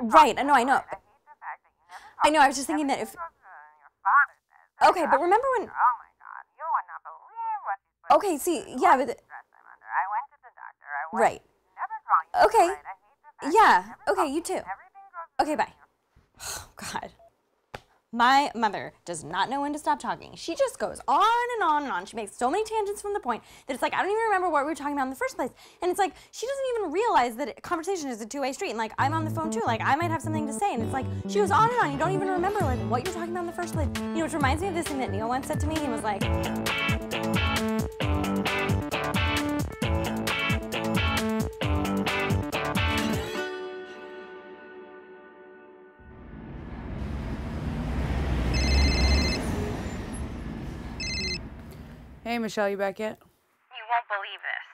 Right, I know, I know. I know, I was just thinking that if. Okay, but remember when. Oh my god, you would not believe what Okay, see, yeah, but. stress I'm under. I went to the doctor. I went. Right. Never wrong. You Okay. right. I hate the fact Yeah, that okay, you too. Okay, bye. Oh, God. My mother does not know when to stop talking. She just goes on and on and on. She makes so many tangents from the point that it's like, I don't even remember what we were talking about in the first place. And it's like, she doesn't even realize that conversation is a two way street. And like, I'm on the phone too. Like, I might have something to say. And it's like, she goes on and on. You don't even remember like what you're talking about in the first place. You know, which reminds me of this thing that Neil once said to me. He was like, Hey, Michelle, you back yet? You won't believe this.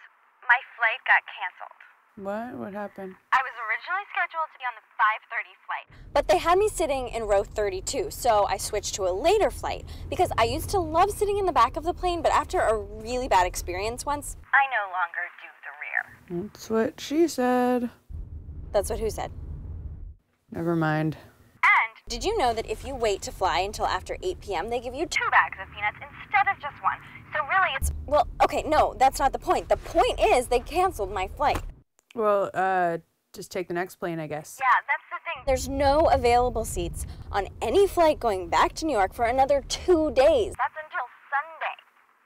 My flight got canceled. What? What happened? I was originally scheduled to be on the 5:30 flight. But they had me sitting in row 32, so I switched to a later flight because I used to love sitting in the back of the plane, but after a really bad experience once, I no longer do the rear. That's what she said. that's what who said. Never mind. And Did you know that if you wait to fly until after 8 p.m., they give you two? two bags of peanuts instead of just one. So really, it's Well, okay, no, that's not the point. The point is they canceled my flight. Well, uh, just take the next plane, I guess. yeah, that's the thing. There's no available seats on any flight going back to New York for another two days. That's until Sunday.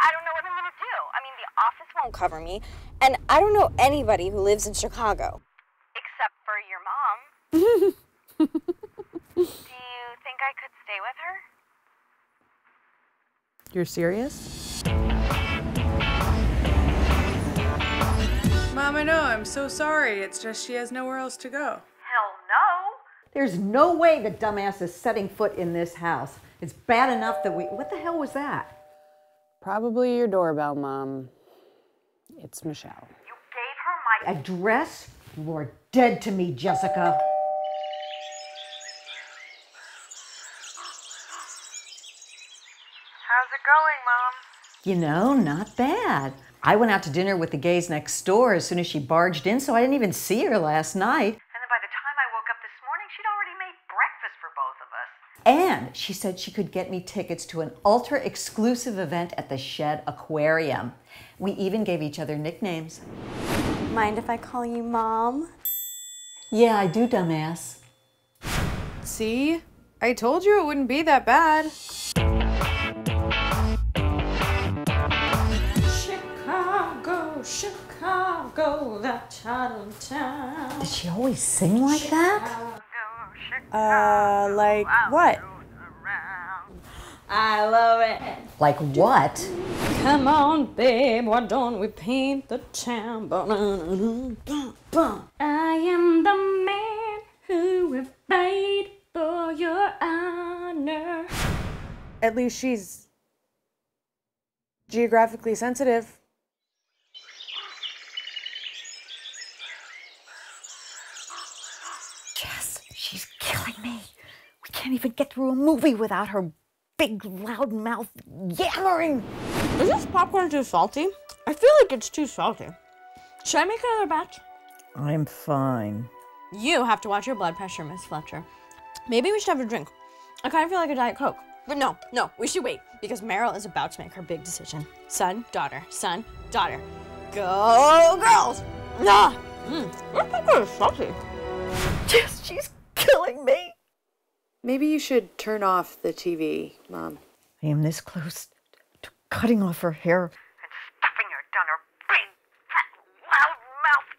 I don't know what I'm gonna do. I mean, the office won't Won't cover me, and I don't know anybody who lives in Chicago. except for your mom. do you think I could stay with her? You're serious? I know. I'm so sorry. It's just she has nowhere else to go. Hell no. There's no way the dumbass is setting foot in this house. It's bad enough that we. What the hell was that? Probably your doorbell, Mom. It's Michelle. You gave her my. Address? You are dead to me, Jessica. How's it going, Mom? You know, not bad. I went out to dinner with the gays next door as soon as she barged in, so I didn't even see her last night. And then by the time I woke up this morning, she'd already made breakfast for both of us. And she said she could get me tickets to an ultra exclusive event at the Shedd Aquarium. We even gave each other nicknames. Mind if I call you mom? Yeah, I do, dumbass. See? I told you it wouldn't be that bad. That child. Did she always sing like that? Uh, like what? I love it. Like what? Come on, babe, why don't we paint the town? I am the man who will fight for your honor. At least she's geographically sensitive. Me. We can't even get through a movie without her big loud mouth yammering. Is this popcorn too salty? I feel like it's too salty. Should I make another batch? I'm fine. You have to watch your blood pressure, Miss Fletcher. Maybe we should have a drink. I kind of feel like a Diet Coke. But no, no, we should wait because Meryl is about to make her big decision. Son, daughter, son, daughter. Go, girls! Nah! Mmm, this popcorn is salty. Jess, she's killing me. Maybe you should turn off the TV, Mom. I am this close to cutting off her hair. And stuffing her down her big, fat, loud mouth.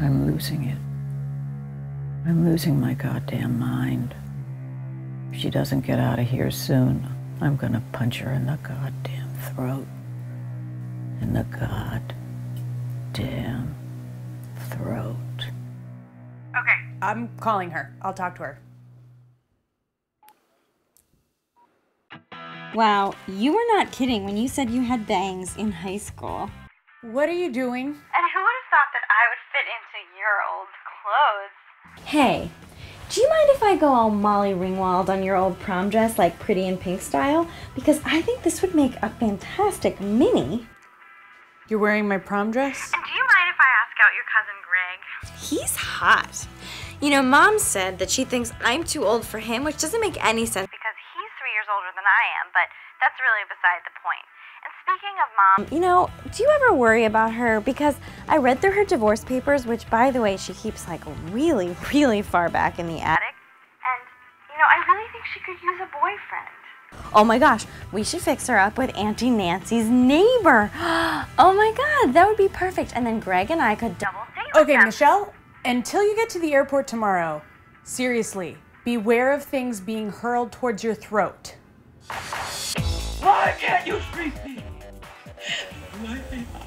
I'm losing it. I'm losing my goddamn mind. If she doesn't get out of here soon, I'm gonna punch her in the goddamn throat. In the goddamn throat. Okay. I'm calling her. I'll talk to her. Wow, you were not kidding when you said you had bangs in high school. What are you doing? And who would have thought that I would fit into your old clothes? Hey, do you mind if I go all Molly Ringwald on your old prom dress, like pretty in pink style? Because I think this would make a fantastic mini. You're wearing my prom dress? And do you mind if I ask out your cousin Greg? He's hot. You know, Mom said that she thinks I'm too old for him, which doesn't make any sense. Because he's three years older than I am, but that's really beside the point. And speaking of mom, You know, do you ever worry about her? Because I read through her divorce papers, which, by the way, she keeps like really, really far back in the attic. attic, and you know, I really think she could use a boyfriend. Oh my gosh, we should fix her up with Auntie Nancy's neighbor. Oh my god, that would be perfect. And then Greg and I could double date with Okay, them. Michelle, until you get to the airport tomorrow, seriously, beware of things being hurled towards your throat. Why can't you treat me?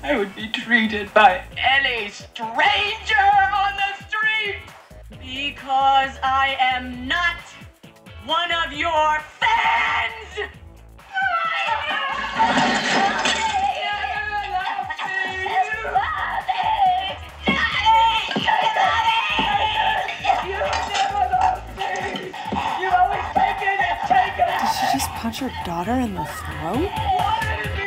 I would be treated by any stranger on the street because I am not one of your fans. Did she just punch her daughter in the throat?